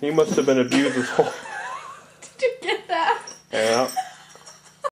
He must have been abused his whole.